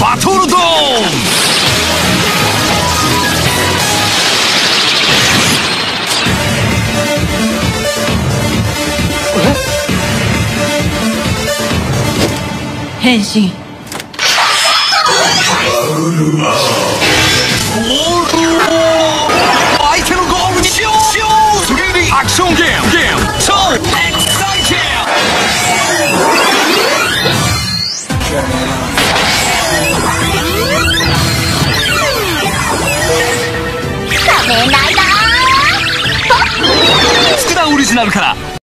바토르돔! 헨신 아이템을 고르니 쇼! 쇼! 3D 액션 게임 リジナルから。